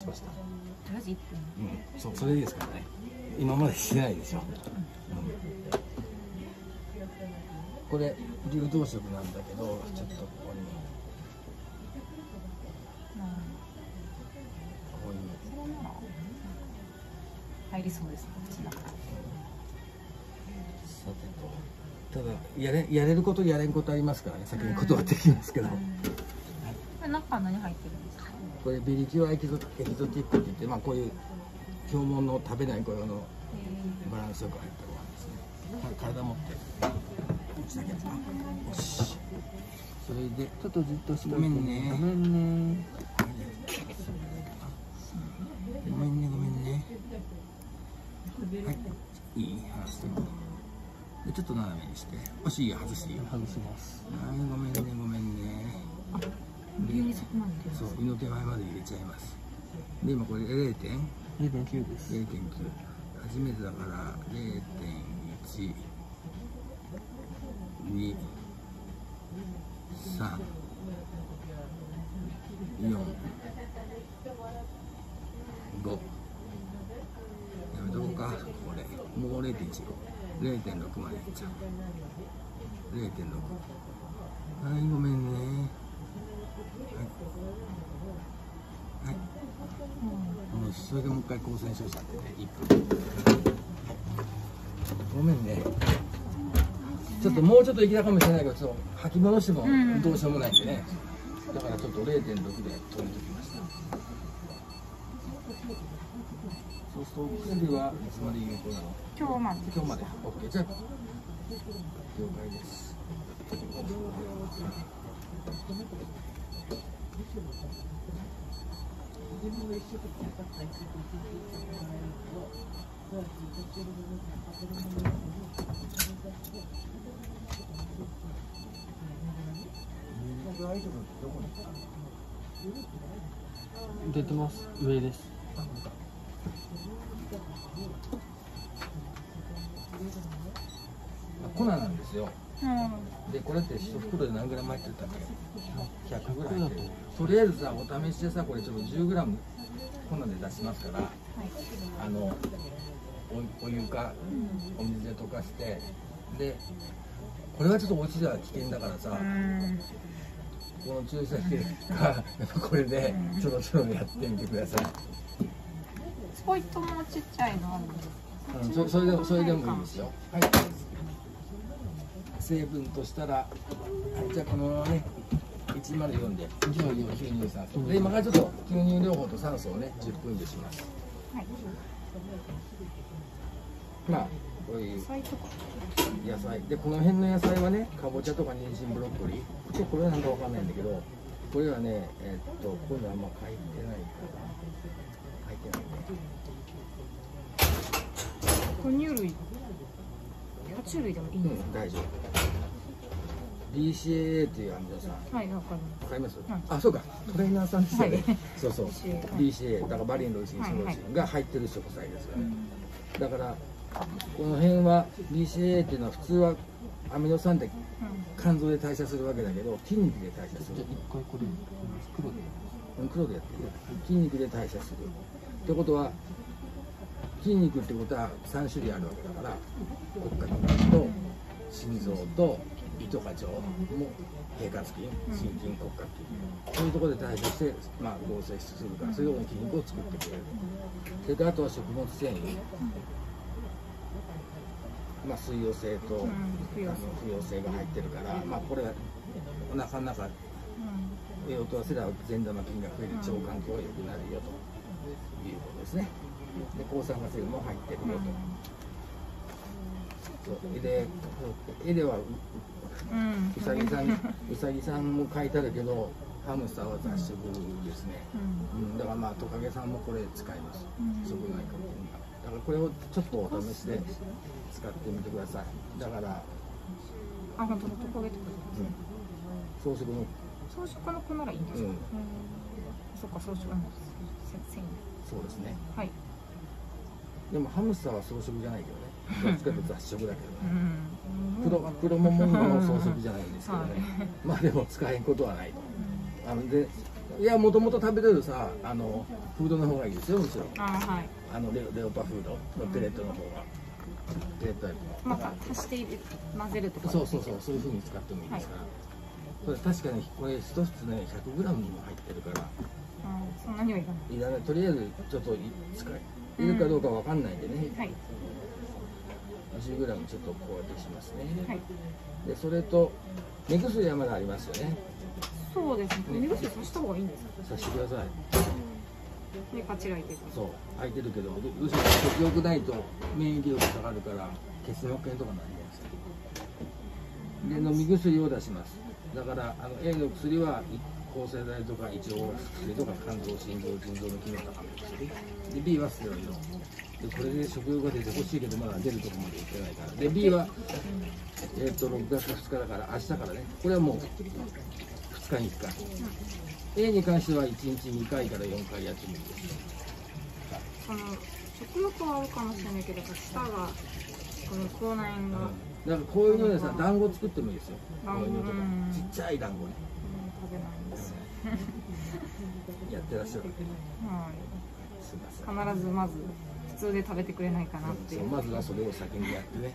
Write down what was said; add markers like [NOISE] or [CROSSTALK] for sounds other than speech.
しました。とりあえず1分うん。そうそれでいいですからね。今までしてないでしょ、うん。これ流動食なんだけどちょっとここに。こういう入りそうですね口の中さてと。ただやれやれることやれんことありますからね。先に断ってきますけど、これ中は何入ってるんですか？これベリキュアエキゾエキゾティックって言って、まあ、こういう標本の食べない子用のバランスよく入ったご飯ですね、体持ってこっちだけやったよしそれでちょっとじっとしてごめんねごめんねごめんねごめんねはいいい話してでちょっと斜めにしてもしいい外していいよ外しますはいごめんねごめんねそう胃の手前まで入れちゃいます。で今これ 0. 点？0.9です。0.9初めてだから0.1 2 3 4 5やめとこうかここでもう0.1 0.6までいっちゃう。0.6はいごめんねはいはいもうそれでもう一回光線照射ってね1分。ごめんね。ちょっともうちょっといけたかもしれないけどちょっと吐き戻してもうん。どうしようもないんでね、だからちょっと0.6で止めておきました。そうするとお薬はいつまで有効なの？今日まで今日まで。OK じゃあ了解です出てます。上です。粉なんですよ。うん。でこれって1袋で何グラム入ってたっけ？100ぐらい入ってる。100とりあえずさお試しでさこれちょっと10グラム粉で出しますからはい。あのおお湯かお水で溶かしてでこれはちょっとお家では危険だからさ、うん。この注射器がやっぱこれでちょろちょろやってみてください、スポイトもちっちゃいのあるんですか？うん、そそれでもそれでもいいですよ。はい成分としたら、はい、じゃあこのままね104で吸入酸素で今からちょっと吸入療法と酸素をね10分でします。はい。まあこういう野菜。でこの辺の野菜はねかぼちゃとか人参ブロッコリー。ちょっとこれはなんかわかんないんだけどこれはねえーっとこういうのあんま書いてないから。書いてないね。哺乳類爬虫類でもいいんうですん大丈夫。BCAA っていうアミノ酸かはいわかります。わかります、はい。あそうか。トレーナーさんですよね、はい。そうそう。[LAUGHS] BCAA BCA だからバリンロイシンソロイシンが入ってる食材ですよね、だからこの辺は BCAA っていうのは普通はアミノ酸って肝臓で代謝するわけだけど筋肉で代謝する。じゃあ一回これ袋でうん黒でやってる。筋肉で代謝する。ってことは筋肉ってことは3種類あるわけだから骨格と心臓と胃とか腸も平滑筋心筋骨格筋そういうところで代謝して、まあ、合成するからそういうような筋肉を作ってくれる。それからあとは食物繊維。まあ、水溶性と、ん不溶性。あの不溶性が入ってるから、まあ、これはお腹の中栄養と合わせれば善玉菌が増える腸環境が良くなるよということですねで抗酸化成分も入ってるよと、そう絵で絵ではうさぎさんうさぎさんも書いてあるけどハムスターは雑食ですね、うん。うん、だからまあトカゲさんもこれ使います。うん。食内科だからこれをちょっとお試しで使ってみてください。だから、あ本当だ。トカゲとかうん、装飾の。装飾の粉ならいいんですか、うん。うん。そっか装飾の。せ繊維そうですね。はいでもハムスターは装飾じゃないけどね。どっちかというと雑食だけどね。うん。黒黒ももの装飾じゃないんですけどね、はい [LAUGHS] まあでも使えんことはない。とあのでいやもともと食べれるさあのフードの方がいいですよむしろ。あはい。あのレレオパフードのペレットの方が。ペレットよりもまた足して混ぜるとかそうそうそうそういう風に使ってもいいですから、これ確かにこれ一つね 100g も入ってるから。うんそんなにはいかない。いらない。とりあえずちょっとい使いいるかどうかわかんないんでね、はい、10g ちょっとこうやってしますね、はい、でそれと目薬はまだありますよね。そうですね。目薬さした方がいいんですか？さしてください。でこちら入れてそう。空いてるけどどどうしても食欲ないと免疫力下がるから血栓保険とかになりますで飲み薬を出しますだからあの A の薬は抗生剤とか胃腸薬とか肝臓心臓腎臓の機能を高める。薬で B はステロイドでこれで食欲が出てほしいけどまだ出るとこまでいってないからで B は、えっと6月2日だから明日からね。これはもう2日に1回。A に関しては1日2回から4回やってもいいですその食欲はあるかもしれないけど舌が口内炎が、だからこういうのでさ団子作ってもいいですよ。こういうのとかうんちっちゃい団子ね。うん。食べないんですよ、やってらっしゃる。はすいません。い、必ずまず普通で食べてくれないかなっていうまずはそれを先にやってね